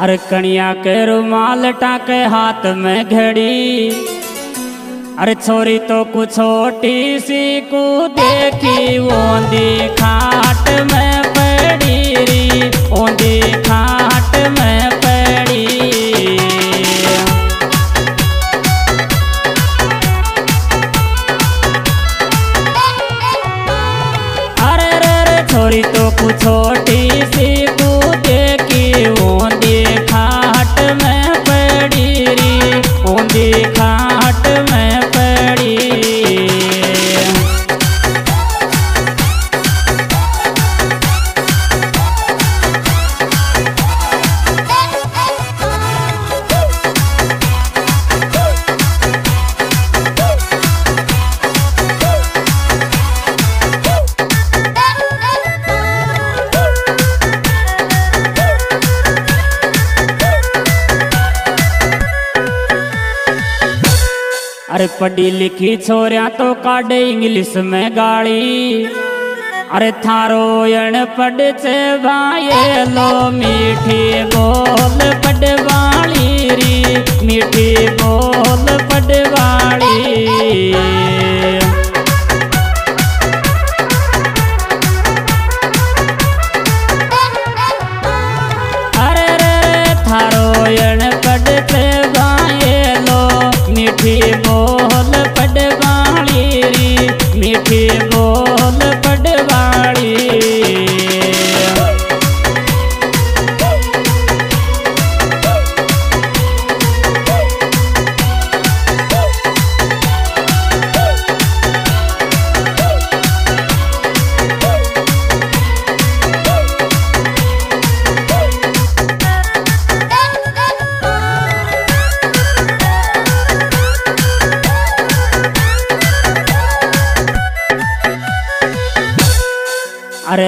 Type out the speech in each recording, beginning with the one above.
अर कनिया के रुमाल टाके हाथ में घड़ी। अरे छोरी तो कुछ छोटी सी को देखी वो खाट में पड़ी री। ओंदी खाट में अरे पढ़ी लिखी छोरिया तो काढ़े इंग्लिश में गाली। अरे थारोयण पढ़ चे भाई, लो मीठी बोल पढ़ वाली री। मीठी बोल पढ़ वाली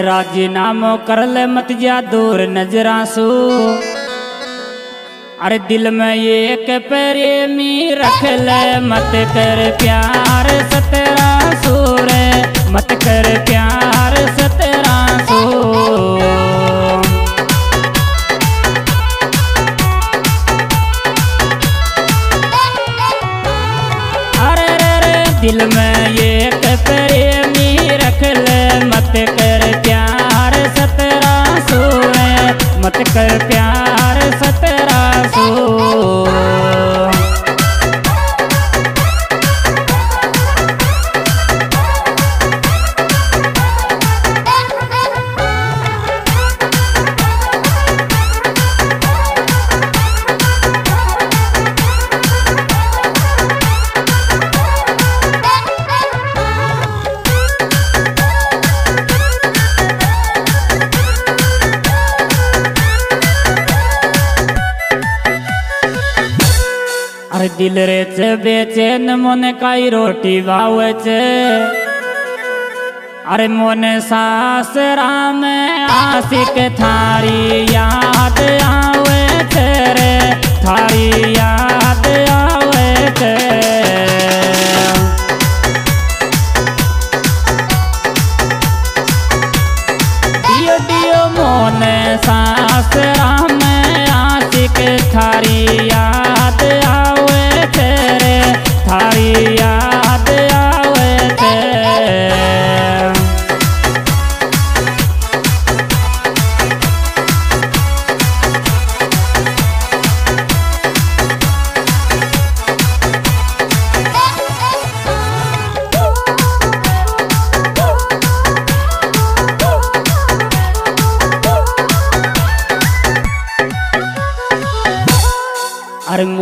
राजीनामो कर ले मत जा दूर नजरा सो। अरे दिल में एक प्रेमी रख ले मत कर प्यार सतरा सूर। दिल रे चे बेचैन मन कई रोटी बावे चे। अरे मन सास राम आशिक थारी याद आवे तेरे थारी याद आवे तेरे दियो दियो मन सास राम आशिक थारी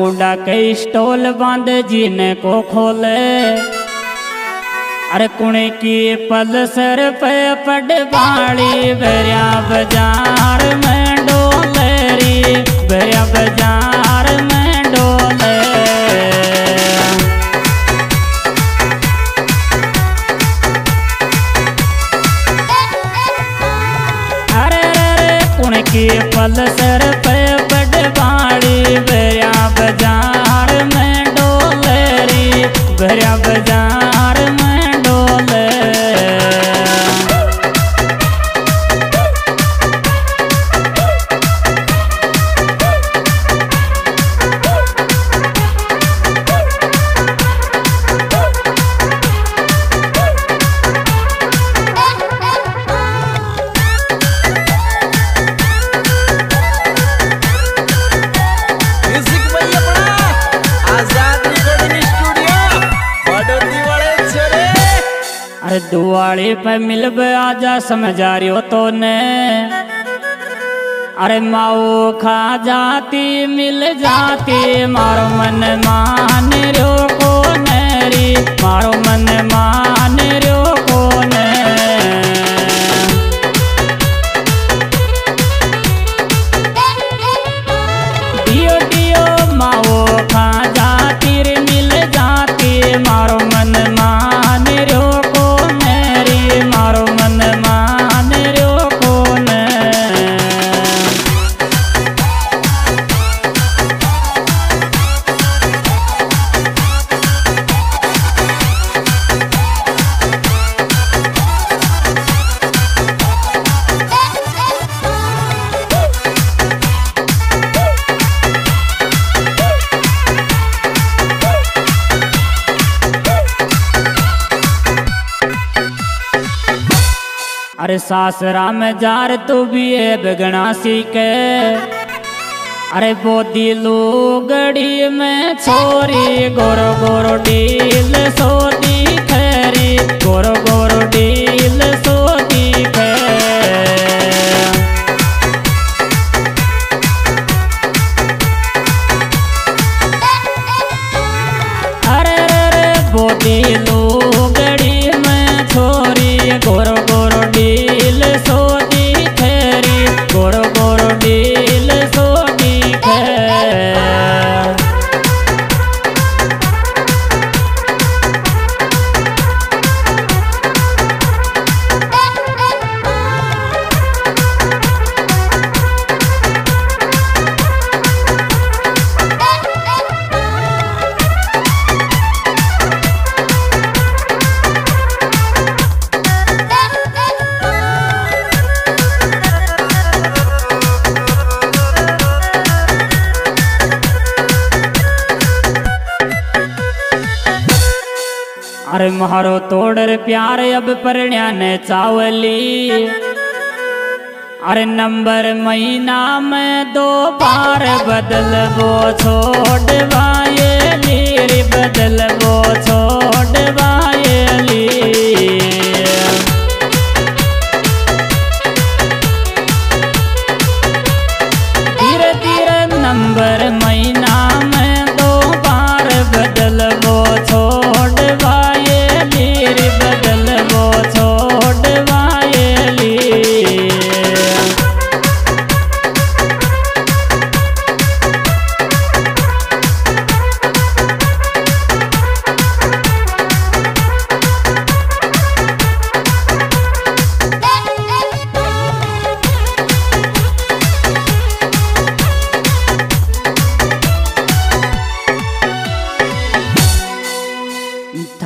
बूढ़ा कई स्टोल बंद जीने को खोले अरे कुण की पल सर पे पड बाली बरिया बाज़ार में डोलेरी बरिया बाज़ार में डोले अरे अरे कुण की पल सर अरे दुआली पे मिलब आजा, समझा तो ने अरे माओ खा जाती, मिल जाती, मारो मन मान रो को नरी मारो मन मान रो अरे सासरा में जार तू भी है बगना सीखे अरे बोदी गड़ी में छोरी, गोरो गोरो डील सोती खरी गोरो गोरो डील सोती खैर अरे रे बोदी गड़ी अरे मारो तोड़र प्यार अब परण्या ने चावली। अरे नंबर महीना में दो बार बदल वो छोड़ रे बदल वो छोड़ वायली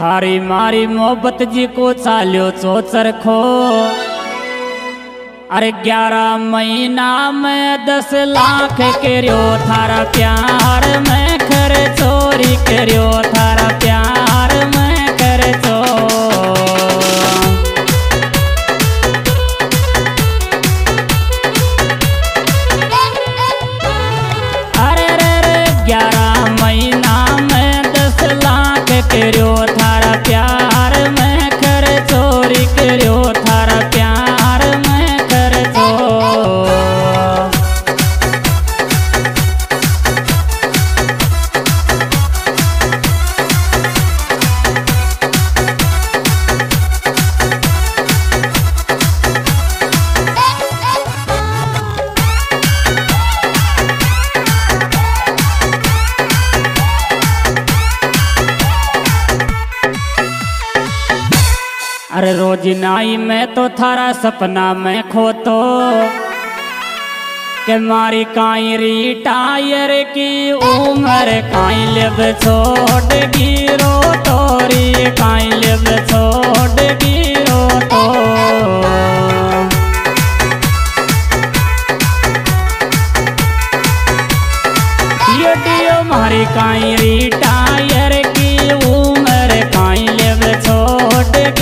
थारी मारी मोहब्बत जी को चालियो चो चरखो। अरे ग्यारह महीना में दस लाख करियो थारा प्यार में खर चोरी करियो थारा अरे रोज नाई में तो थारा सपना में खो तो के मारी काई रिटायर की उम्र काई लेब छोड़ गिरो तोरी, काई लेब छोड़ गिरो तो। डियो मारी काई रिटायर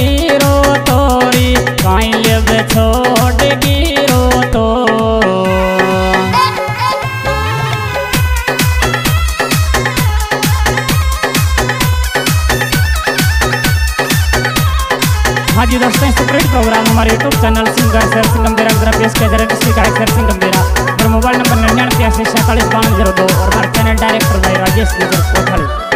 गिरो तोरी काई लेब छोड़ गिरो तो हाँ जी, दोस्तों, इस प्रोग्राम हमारे यूट्यूब चैनल सिंगर सर सिंगम देरा गुजरा पेश किया जा किसी का सर सिंगम देरा और मोबाइल नंबर निन्यानवे सैंतालीस पाँच ज़ीरो दो और हमारे चैनल डायरेक्टर भाई राजेश कोठाली।